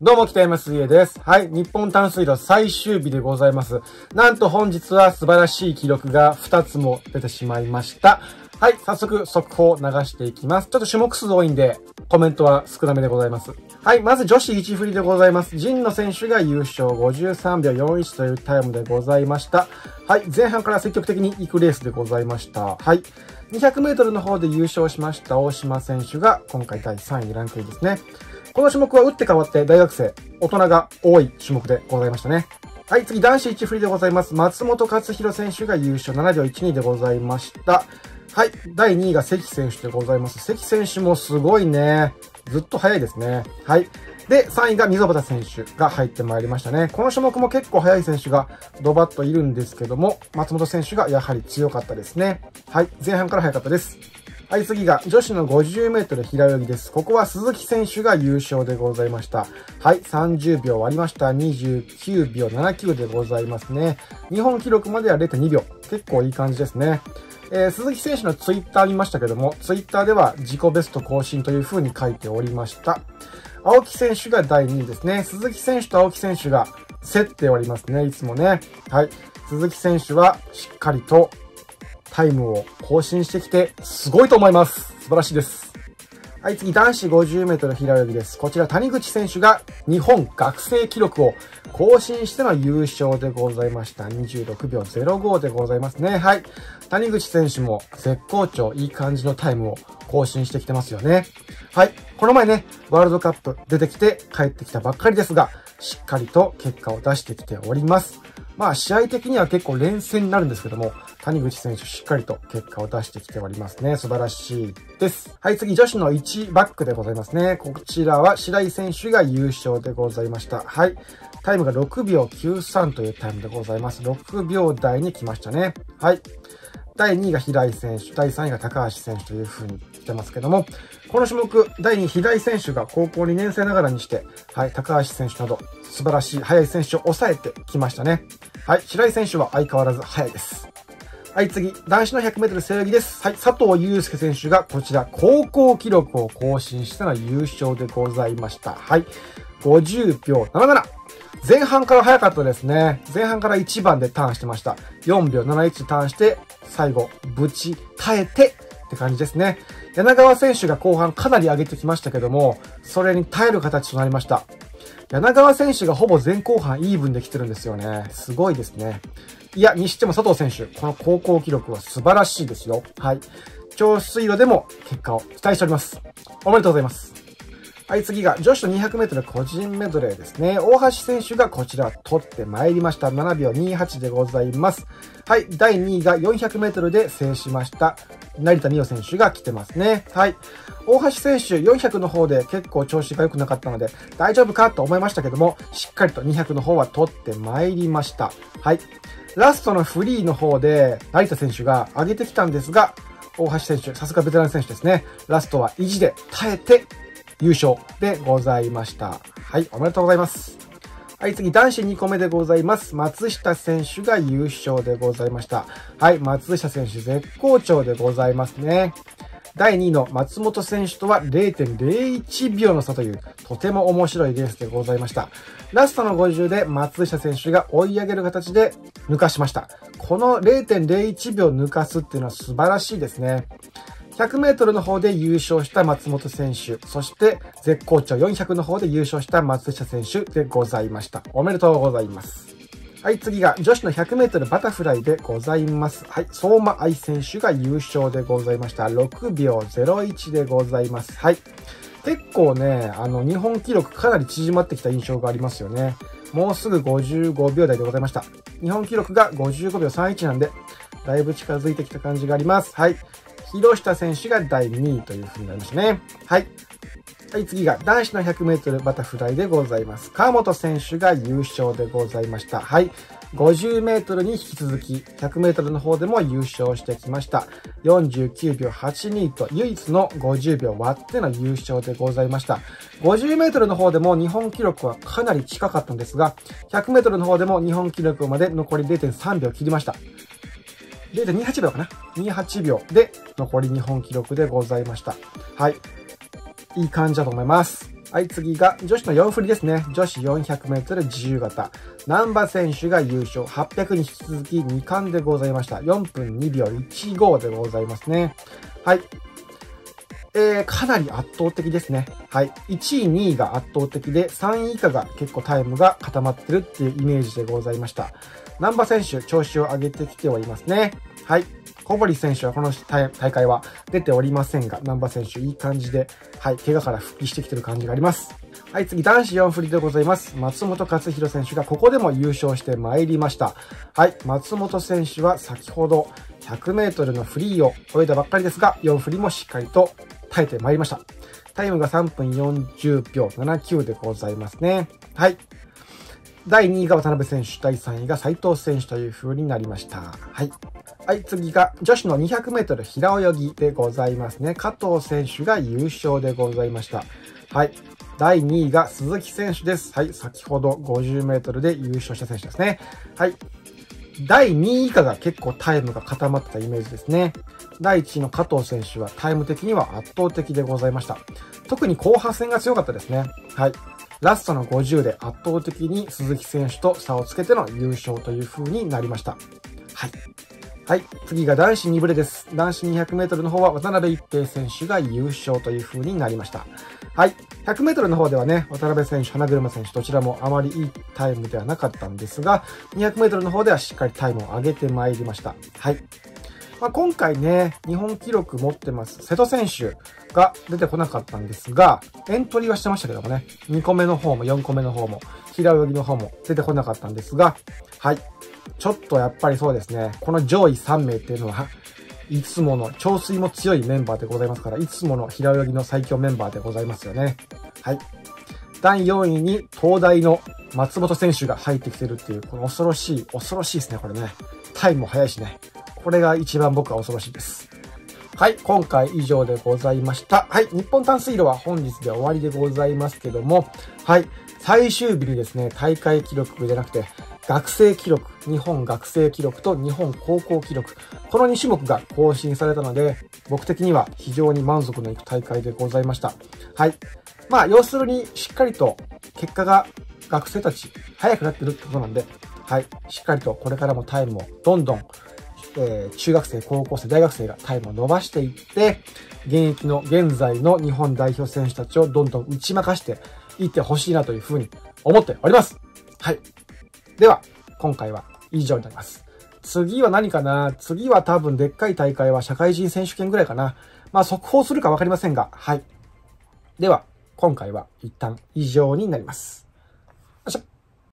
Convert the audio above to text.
どうも、北山水泳です。はい、日本淡水路最終日でございます。なんと本日は素晴らしい記録が2つも出てしまいました。はい、早速速報を流していきます。ちょっと種目数多いんで、コメントは少なめでございます。はい、まず女子1振りでございます。陣の選手が優勝53秒41というタイムでございました。はい、前半から積極的に行くレースでございました。はい。200メートルの方で優勝しました大島選手が今回第3位ランクインですね。この種目は打って変わって大学生、大人が多い種目でございましたね。はい、次、男子1振りでございます。松本克弘選手が優勝7秒12でございました。はい、第2位が関選手でございます。関選手もすごいね。ずっと早いですね。はい。で、3位が溝端選手が入ってまいりましたね。この種目も結構速い選手がドバッといるんですけども、松本選手がやはり強かったですね。はい、前半から速かったです。はい、次が女子の50メートル平泳ぎです。ここは鈴木選手が優勝でございました。はい、30秒割りました。29秒79でございますね。日本記録までは0.2秒。結構いい感じですね。えー、鈴木選手のツイッター見ましたけども、ツイッターでは自己ベスト更新という風に書いておりました。青木選手が第2位ですね。鈴木選手と青木選手が競っておりますね。いつもね。はい。鈴木選手はしっかりとタイムを更新してきて、すごいと思います。素晴らしいです。はい、次、男子50メートル平泳ぎです。こちら、谷口選手が日本学生記録を更新しての優勝でございました。26秒05でございますね。はい。谷口選手も絶好調、いい感じのタイムを更新してきてますよね。はい。この前ね、ワールドカップ出てきて帰ってきたばっかりですが、しっかりと結果を出してきております。まあ、試合的には結構連戦になるんですけども、谷口選手しっかりと結果を出してきておりますね。素晴らしいです。はい、次、女子の1バックでございますね。こちらは白井選手が優勝でございました。はい。タイムが6秒93というタイムでございます。6秒台に来ましたね。はい。第2位が平井選手、第3位が高橋選手という風に来てますけども、この種目、第2位平井選手が高校2年生ながらにして、はい、高橋選手など素晴らしい速い選手を抑えてきましたね。はい、白井選手は相変わらず速いです。はい、次、男子の 100m 背泳ぎです。はい、佐藤祐介選手がこちら、高校記録を更新したの優勝でございました。はい、50秒77。前半から早かったですね。前半から1番でターンしてました。4秒71ターンして、最後、ぶち耐えてって感じですね。柳川選手が後半かなり上げてきましたけども、それに耐える形となりました。柳川選手がほぼ前後半イーブンできてるんですよね。すごいですね。いや、にしても佐藤選手、この高校記録は素晴らしいですよ。はい。超水路でも結果を期待しております。おめでとうございます。はい、次が女子の200メートル個人メドレーですね。大橋選手がこちら取ってまいりました。7秒28でございます。はい、第2位が400メートルで制しました。成田美代選手が来てますね。はい。大橋選手400の方で結構調子が良くなかったので大丈夫かと思いましたけども、しっかりと200の方は取ってまいりました。はい。ラストのフリーの方で成田選手が上げてきたんですが、大橋選手、さすがベテラン選手ですね。ラストは意地で耐えて優勝でございました。はい、おめでとうございます。はい、次、男子2個目でございます。松下選手が優勝でございました。はい、松下選手絶好調でございますね。第2位の松本選手とは0.01秒の差という、とても面白いレースでございました。ラストの50で松下選手が追い上げる形で抜かしました。この0.01秒抜かすっていうのは素晴らしいですね。100メートルの方で優勝した松本選手、そして絶好調400の方で優勝した松下選手でございました。おめでとうございます。はい、次が女子の100メートルバタフライでございます。はい、相馬愛選手が優勝でございました。6秒01でございます。はい。結構ね、あの、日本記録かなり縮まってきた印象がありますよね。もうすぐ55秒台でございました。日本記録が55秒31なんで、だいぶ近づいてきた感じがあります。はい。広下選手が第2位という風になりましたね。はい。はい、次が男子の 100m バタフライでございます。川本選手が優勝でございました。はい。50m に引き続き、100m の方でも優勝してきました。49秒82と唯一の50秒割っての優勝でございました。50m の方でも日本記録はかなり近かったんですが、100m の方でも日本記録まで残り0.3秒切りました。0.28秒かな ?28 秒で残り日本記録でございました。はい。いい感じだと思います。はい、次が女子の4振りですね。女子400メートル自由形。南波選手が優勝。800に引き続き2冠でございました。4分2秒15でございますね。はい。えー、かなり圧倒的ですね。はい。1位、2位が圧倒的で、3位以下が結構タイムが固まってるっていうイメージでございました。南波選手、調子を上げてきておりますね。はい。小堀選手はこの大会は出ておりませんが、南波選手いい感じで、はい、怪我から復帰してきてる感じがあります。はい、次、男子4振りでございます。松本克弘選手がここでも優勝してまいりました。はい、松本選手は先ほど100メートルのフリーを終えたばっかりですが、4振りもしっかりと耐えてまいりました。タイムが3分40秒79でございますね。はい。第2位が渡辺選手、第3位が斉藤選手という風になりました。はい。はい、次が女子の200メートル平泳ぎでございますね。加藤選手が優勝でございました。はい。第2位が鈴木選手です。はい。先ほど50メートルで優勝した選手ですね。はい。第2位以下が結構タイムが固まってたイメージですね。第1位の加藤選手はタイム的には圧倒的でございました。特に後半戦が強かったですね。はい。ラストの50で圧倒的に鈴木選手と差をつけての優勝という風になりました。はい。はい。次が男子2ブレです。男子200メートルの方は渡辺一平選手が優勝という風になりました。はい。100メートルの方ではね、渡辺選手、花車選手、どちらもあまりいいタイムではなかったんですが、200メートルの方ではしっかりタイムを上げてまいりました。はい。まあ、今回ね、日本記録持ってます、瀬戸選手が出てこなかったんですが、エントリーはしてましたけどもね、2個目の方も4個目の方も、平泳ぎの方も出てこなかったんですが、はい。ちょっとやっぱりそうですね、この上位3名っていうのは、いつもの、調水も強いメンバーでございますから、いつもの平泳ぎの最強メンバーでございますよね。はい。第4位に東大の松本選手が入ってきてるっていう、この恐ろしい、恐ろしいですね、これね。タイムも速いしね。これが一番僕は恐ろしいです。はい、今回以上でございました。はい、日本淡水路は本日で終わりでございますけども、はい、最終日にですね、大会記録じゃなくて、学生記録、日本学生記録と日本高校記録、この2種目が更新されたので、僕的には非常に満足のいく大会でございました。はい。まあ、要するに、しっかりと結果が学生たち早くなってるってことなんで、はい。しっかりとこれからもタイムをどんどん、えー、中学生、高校生、大学生がタイムを伸ばしていって、現役の現在の日本代表選手たちをどんどん打ち負かしていってほしいなというふうに思っております。はい。では、今回は以上になります。次は何かな？次は多分でっかい大会は社会人選手権ぐらいかな。まあ速報するかわかりませんが、はい。では、今回は一旦以上になります。